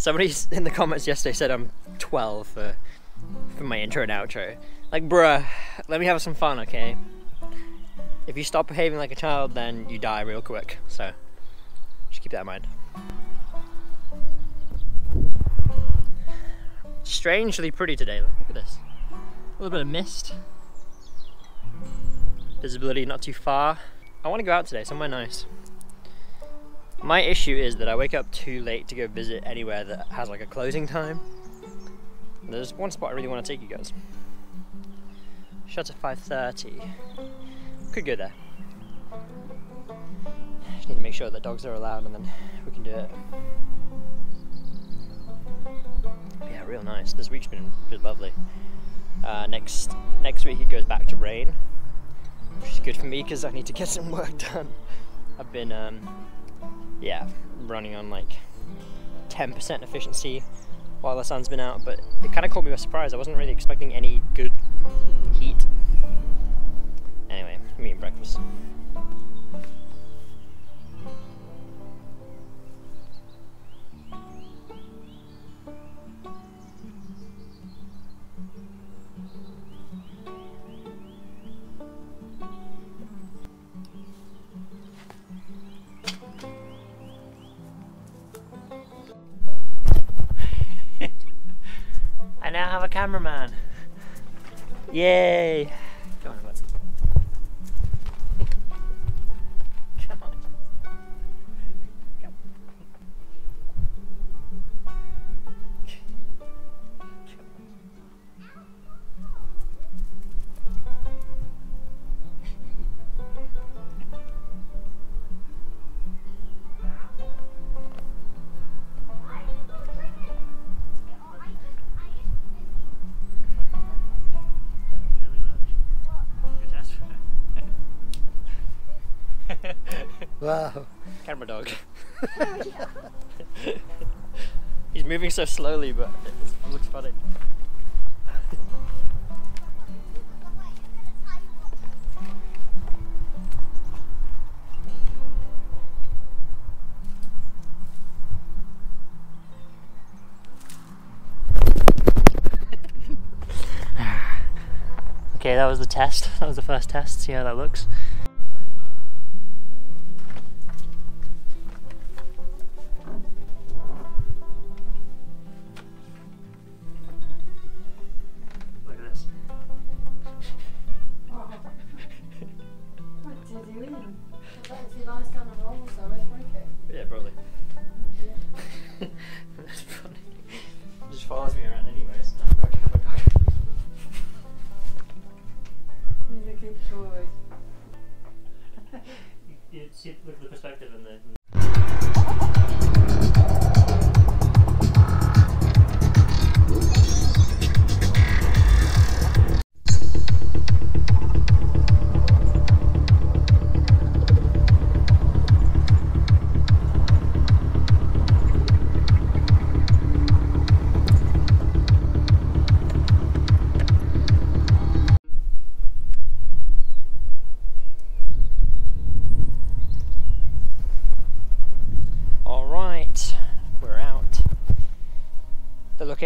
Somebody in the comments yesterday said I'm 12 for, for my intro and outro. Like, bruh, let me have some fun, okay? If you stop behaving like a child, then you die real quick. So, just keep that in mind. Strangely pretty today. Look at this. A little bit of mist. Visibility not too far. I want to go out today, somewhere nice. My issue is that I wake up too late to go visit anywhere that has like a closing time. There's one spot I really want to take you guys. Shuts at 5.30. Could go there. Just need to make sure that dogs are allowed and then we can do it. Yeah, real nice. This week's been, been lovely. Uh, next next week it goes back to rain, which is good for me because I need to get some work done. I've been um, yeah, running on like 10% efficiency while the sun's been out, but it kind of caught me by surprise. I wasn't really expecting any good heat. Anyway, I'm eating breakfast. Cameraman. Yay! Wow. Camera dog. He's moving so slowly, but it looks funny. okay, that was the test. That was the first test. See how that looks.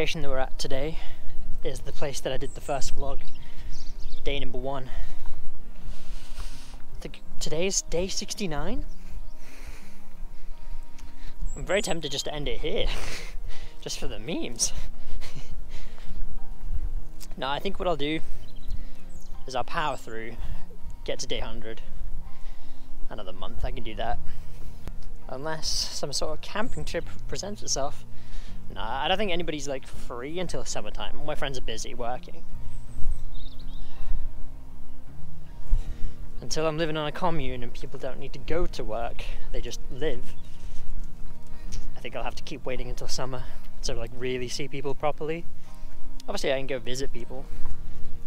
Location that we're at today is the place that I did the first vlog, day number one. Today's day 69. I'm very tempted just to end it here, just for the memes. no, I think what I'll do is I'll power through, get to day 100. Another month, I can do that unless some sort of camping trip presents itself. Nah, I don't think anybody's like free until summertime. My friends are busy working. Until I'm living on a commune and people don't need to go to work, they just live. I think I'll have to keep waiting until summer to like really see people properly. Obviously, I can go visit people,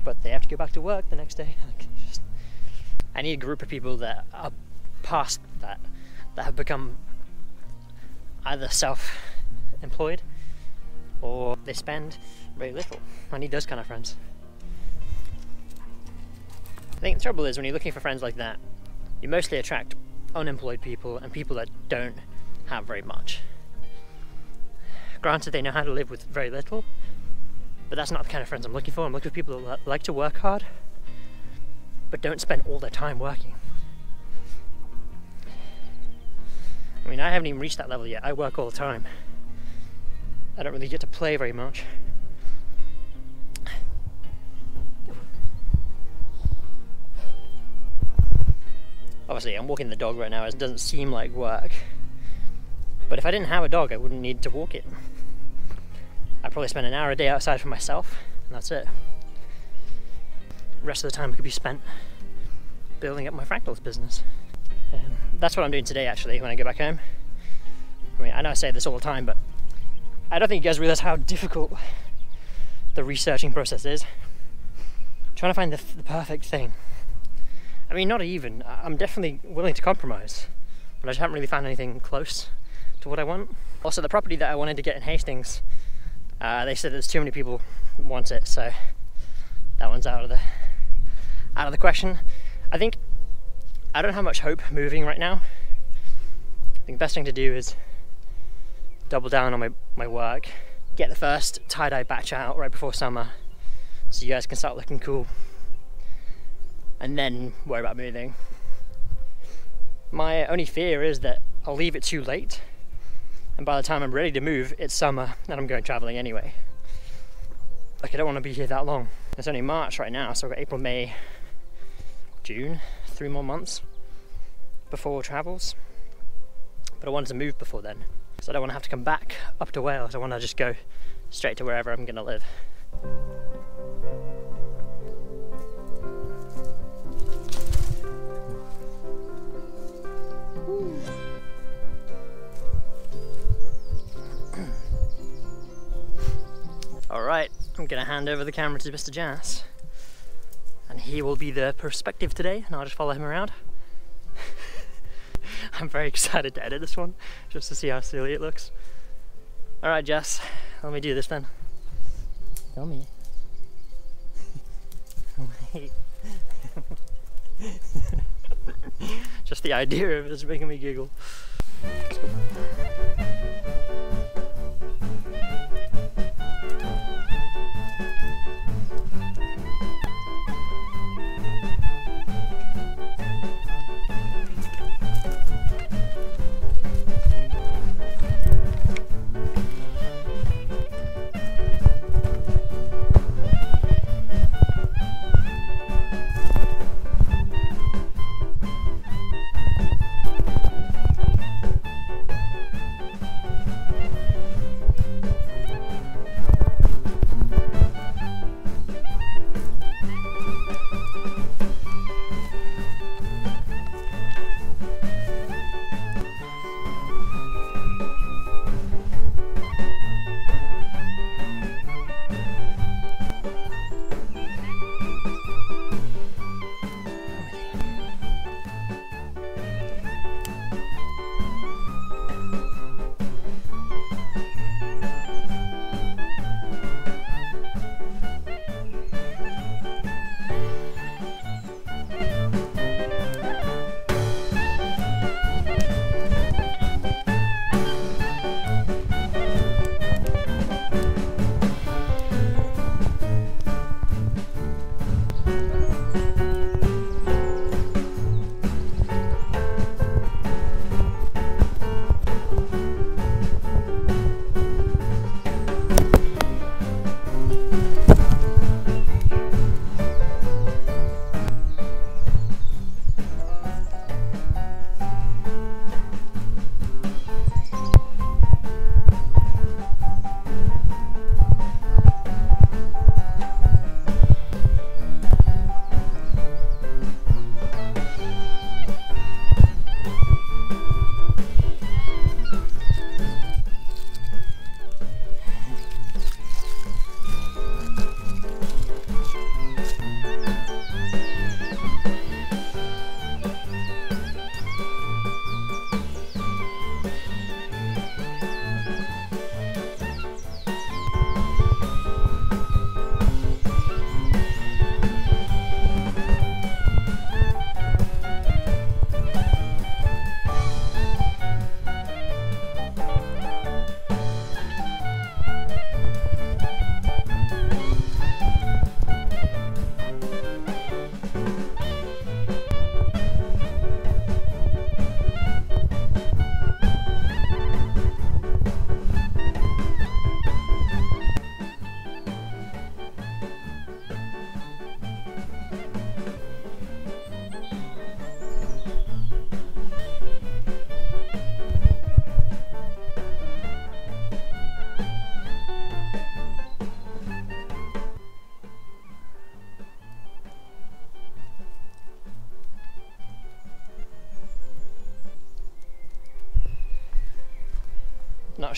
but they have to go back to work the next day. Like, just, I need a group of people that are past that that have become either self-employed or they spend very little. I need those kind of friends. I think the trouble is when you're looking for friends like that, you mostly attract unemployed people and people that don't have very much. Granted, they know how to live with very little, but that's not the kind of friends I'm looking for. I'm looking for people that like to work hard, but don't spend all their time working. I mean, I haven't even reached that level yet. I work all the time. I don't really get to play very much. Obviously, I'm walking the dog right now. It doesn't seem like work. But if I didn't have a dog, I wouldn't need to walk it. I'd probably spend an hour a day outside for myself, and that's it. The rest of the time could be spent building up my fractals business. Um, that's what I'm doing today, actually, when I go back home. I mean, I know I say this all the time, but I don't think you guys realize how difficult the researching process is. Trying to find the, the perfect thing. I mean, not even. I'm definitely willing to compromise, but I just haven't really found anything close to what I want. Also, the property that I wanted to get in Hastings, uh, they said there's too many people want it, so that one's out of the out of the question. I think I don't have much hope moving right now. I think the best thing to do is double down on my, my work, get the first tie-dye batch out right before summer so you guys can start looking cool and then worry about moving. My only fear is that I'll leave it too late and by the time I'm ready to move, it's summer and I'm going traveling anyway. Like I don't want to be here that long. It's only March right now, so I've got April, May, June, three more months before travels. But I wanted to move before then. So I don't want to have to come back up to Wales. I want to just go straight to wherever I'm going to live. Alright, I'm gonna hand over the camera to Mr. Jas. And he will be the perspective today, and I'll just follow him around. I'm very excited to edit this one just to see how silly it looks. All right, Jess, let me do this then. Oh, Tell me. Just the idea of it is making me giggle.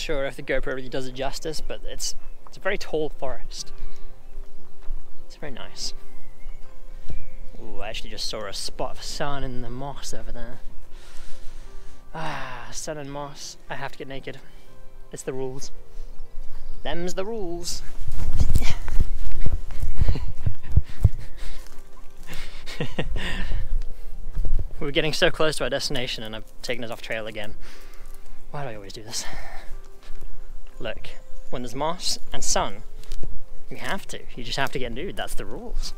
Sure if the GoPro really does it justice, but it's it's a very tall forest. It's very nice. Ooh, I actually just saw a spot of sun in the moss over there. Ah, sun and moss. I have to get naked. It's the rules. Them's the rules. We're getting so close to our destination and I've taken us off trail again. Why do I always do this? Look, when there's moss and sun, you have to. You just have to get nude. That's the rules.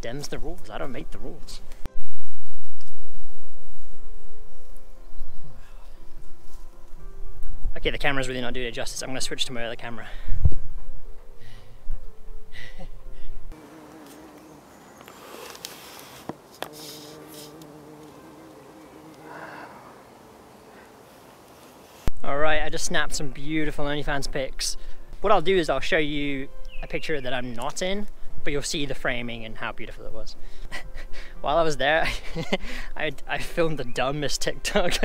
Dem's the rules. I don't make the rules. Okay, the camera's really not doing it justice. I'm going to switch to my other camera. Snapped some beautiful OnlyFans pics. What I'll do is I'll show you a picture that I'm not in, but you'll see the framing and how beautiful it was. While I was there, I, I filmed the dumbest TikTok.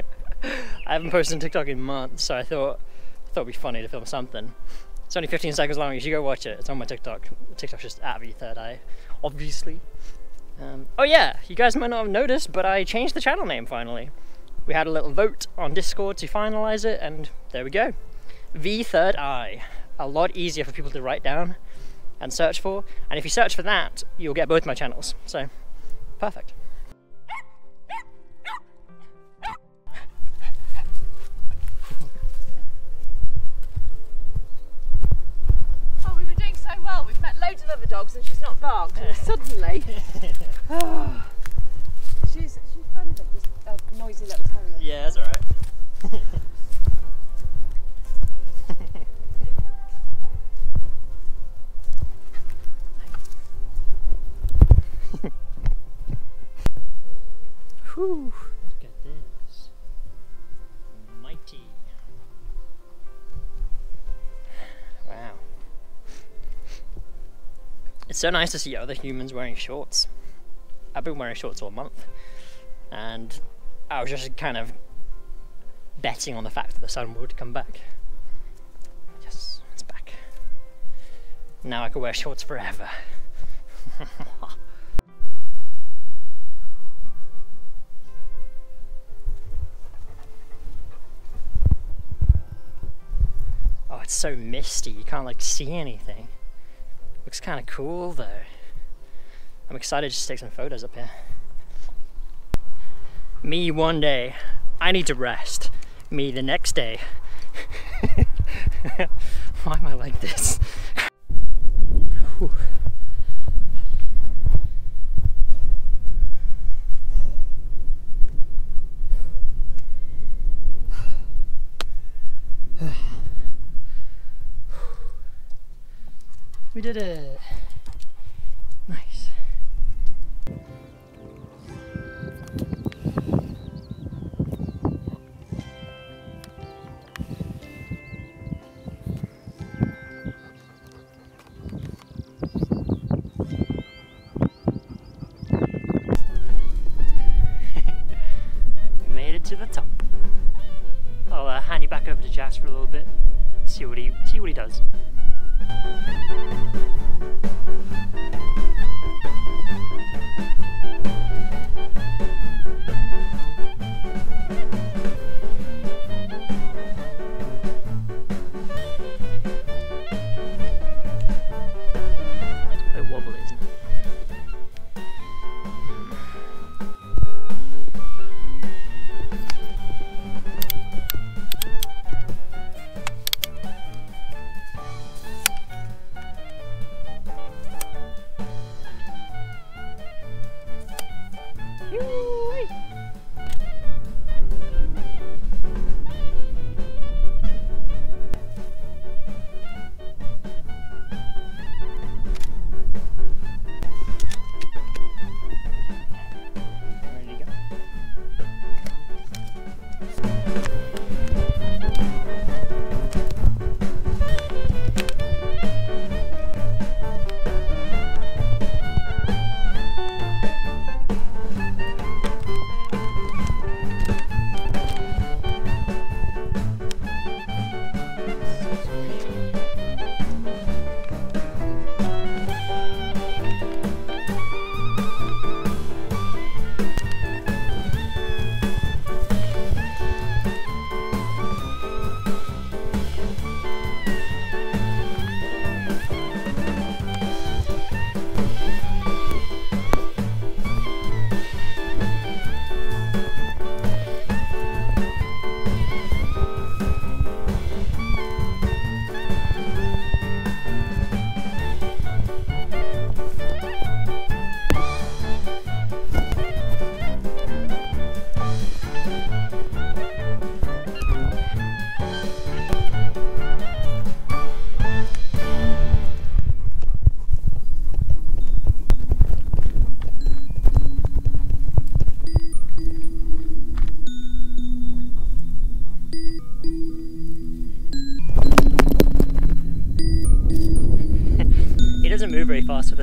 I haven't posted on TikTok in months, so I thought, I thought it'd be funny to film something. It's only 15 seconds long, you should go watch it. It's on my TikTok. TikTok's just at the third eye, obviously. Um, oh yeah, you guys might not have noticed, but I changed the channel name finally we had a little vote on Discord to finalize it, and there we go. The Third Eye. A lot easier for people to write down and search for. And if you search for that, you'll get both my channels. So, perfect. Oh, we were doing so well. We've met loads of other dogs and she's not barked. And suddenly, oh, she's she's friendly, a noisy little terrier. Yeah, that's alright. Whew. Look at this. Mighty. Wow. It's so nice to see other humans wearing shorts. I've been wearing shorts all month. And I was just kind of betting on the fact that the sun would come back. Yes, it's back. Now I can wear shorts forever. oh, it's so misty, you can't like see anything. Looks kind of cool though. I'm excited just to take some photos up here. Me one day, I need to rest. Me the next day. Why am I like this? Whew. We did it. Nice.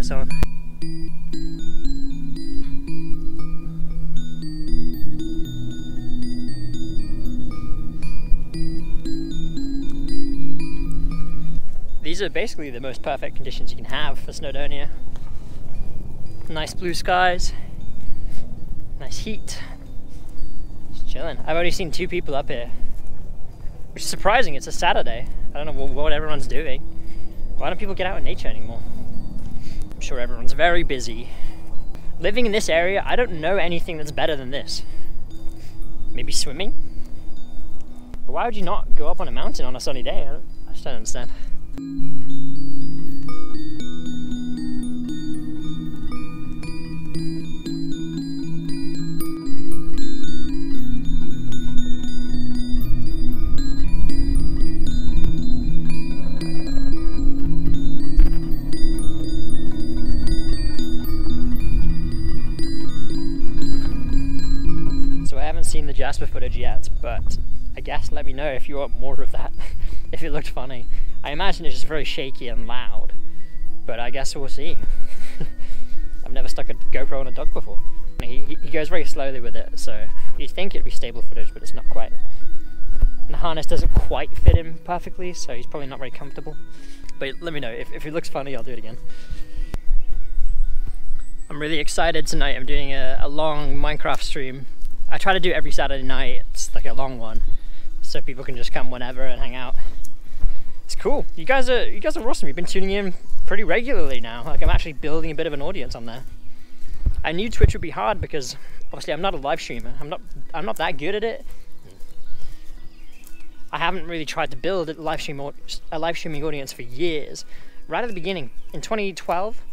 This on. These are basically the most perfect conditions you can have for Snowdonia. Nice blue skies, nice heat, just chilling. I've already seen two people up here, which is surprising. It's a Saturday. I don't know what everyone's doing. Why don't people get out in nature anymore? Sure everyone's very busy. Living in this area, I don't know anything that's better than this. Maybe swimming? But why would you not go up on a mountain on a sunny day? I, I just don't understand. But I guess let me know if you want more of that, if it looked funny. I imagine it's just very shaky and loud, but I guess we'll see. I've never stuck a GoPro on a dog before. He, he- goes very slowly with it, so you'd think it'd be stable footage, but it's not quite. And the harness doesn't quite fit him perfectly, so he's probably not very comfortable. But let me know, if, if it looks funny, I'll do it again. I'm really excited tonight. I'm doing a, a long Minecraft stream. I try to do every Saturday night. It's like a long one, so people can just come whenever and hang out. It's cool. You guys are you guys are awesome. You've been tuning in pretty regularly now. Like I'm actually building a bit of an audience on there. I knew Twitch would be hard because obviously I'm not a live streamer. I'm not I'm not that good at it. I haven't really tried to build a live stream a live streaming audience for years. Right at the beginning, in 2012,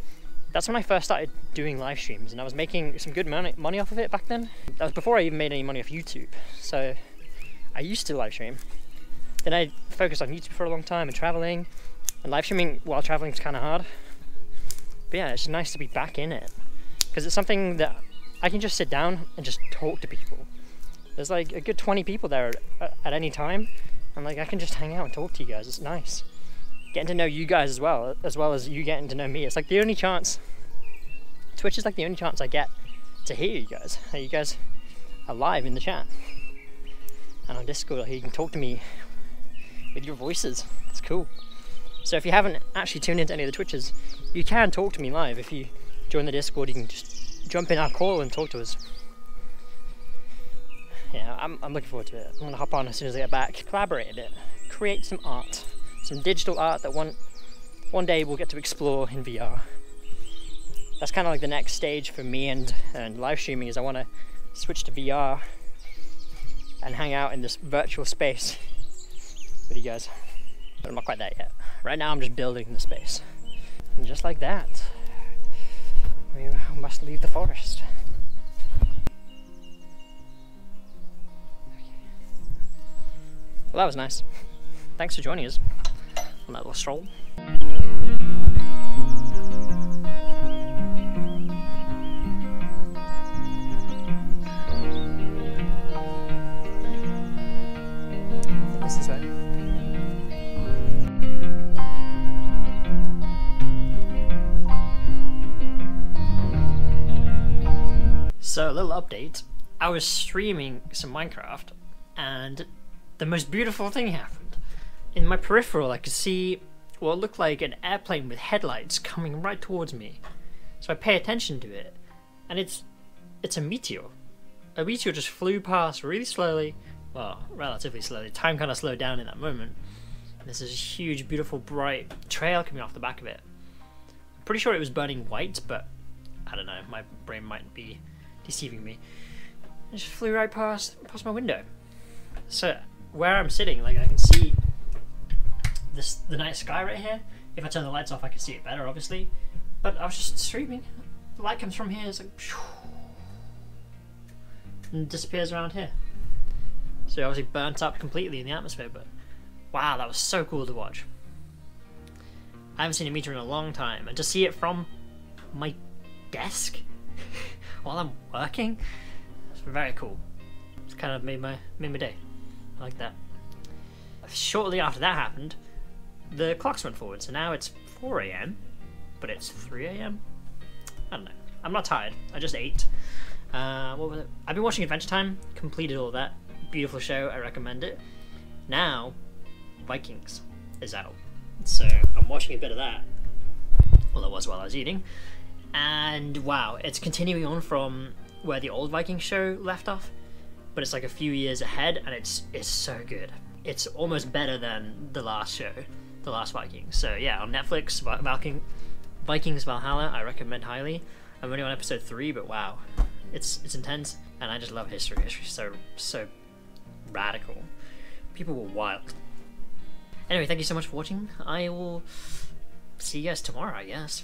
that's when I first started doing live streams, and I was making some good money money off of it back then. That was before I even made any money off YouTube. So I used to live stream. Then I focused on YouTube for a long time and traveling, and live streaming while traveling is kind of hard. But yeah, it's nice to be back in it because it's something that I can just sit down and just talk to people. There's like a good 20 people there at, at any time, and like I can just hang out and talk to you guys. It's nice getting to know you guys as well, as well as you getting to know me. It's like the only chance. Twitch is like the only chance I get to hear you guys. Are you guys alive in the chat? And on Discord, you can talk to me with your voices. It's cool. So if you haven't actually tuned into any of the Twitches, you can talk to me live. If you join the Discord, you can just jump in our call and talk to us. Yeah, I'm, I'm looking forward to it. I'm gonna hop on as soon as I get back, collaborate a bit, create some art, some digital art that one one day we'll get to explore in VR. That's kind of like the next stage for me and and live streaming is I want to switch to VR and hang out in this virtual space with you guys. But I'm not quite there yet. Right now I'm just building the space. And just like that, we must leave the forest. Well, that was nice. Thanks for joining us on that. So, a little update. I was streaming some Minecraft, and the most beautiful thing happened. In my peripheral, I could see what looked like an airplane with headlights coming right towards me. So I pay attention to it, and it's it's a meteor. A meteor just flew past really slowly, well, relatively slowly. Time kind of slowed down in that moment. There's this huge, beautiful, bright trail coming off the back of it. I'm pretty sure it was burning white, but I don't know. My brain might be deceiving me. It just flew right past past my window. So where I'm sitting, like I can see this the night sky right here. If I turn the lights off, I can see it better, obviously. But I was just streaming. The light comes from here, it's like and disappears around here. So it obviously burnt up completely in the atmosphere, but wow, that was so cool to watch. I haven't seen a meteor in a long time, and to see it from my desk while I'm working, it's very cool. It's kind of made my made my day. I like that. Shortly after that happened, the clocks went forward, so now it's 4 a.m. but it's 3 a.m. I don't know. I'm not tired. I just ate. Uh, what was it? I've been watching Adventure Time. Completed all that. Beautiful show. I recommend it. Now, Vikings is out, so I'm watching a bit of that. Well, it was while I was eating. And wow, it's continuing on from where the old Viking show left off, but it's like a few years ahead, and it's it's so good. It's almost better than the last show, the last Vikings. So yeah, on Netflix, Viking, Vikings Valhalla, I recommend highly. I'm only on episode three, but wow, it's it's intense, and I just love history. History's so so radical. People were wild. Anyway, thank you so much for watching. I will see you guys tomorrow, I guess.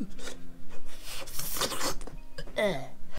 Ugh. Uh.